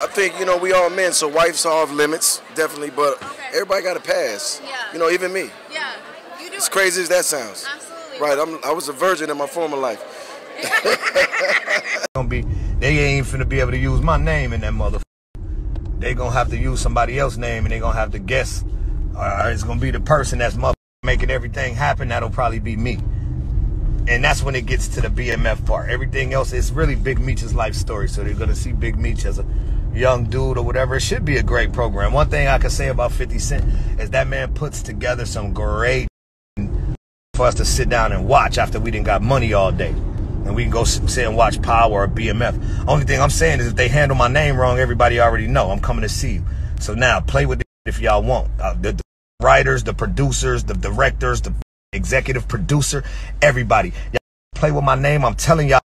I think you know we all men, so wives are off limits, definitely. But okay. everybody got a pass. Yeah. You know, even me. Yeah. You do. As crazy as that sounds. Absolutely. Right. I'm, I was a virgin in my former life. gonna be, they ain't even finna be able to use my name in that mother. They gonna have to use somebody else's name, and they gonna have to guess. Or it's gonna be the person that's mother making everything happen. That'll probably be me and that's when it gets to the BMF part. Everything else is really Big Meech's life story. So they're gonna see Big Meech as a young dude or whatever. It should be a great program. One thing I can say about 50 Cent is that man puts together some great for us to sit down and watch after we didn't got money all day. And we can go sit and watch Power or BMF. Only thing I'm saying is if they handle my name wrong, everybody already know I'm coming to see you. So now play with it if y'all want. Uh, the, the writers, the producers, the directors, the executive producer, everybody. Y'all play with my name. I'm telling y'all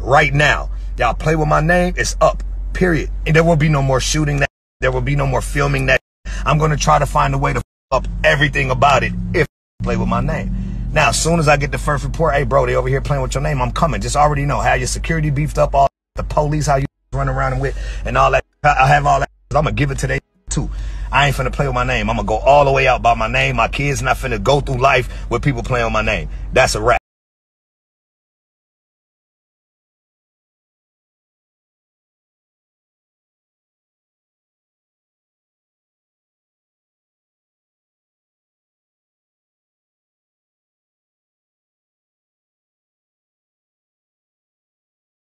right now. Y'all play with my name. It's up. Period. And there will be no more shooting that. There will be no more filming that. I'm going to try to find a way to up everything about it if I play with my name. Now, as soon as I get the first report, hey, bro, they over here playing with your name, I'm coming. Just already know how your security beefed up, all the police, how you run around with, and all that. I have all that. I'm going to give it to they too. I ain't finna play with my name. I'm gonna go all the way out by my name. My kids not finna go through life with people playing with my name. That's a wrap.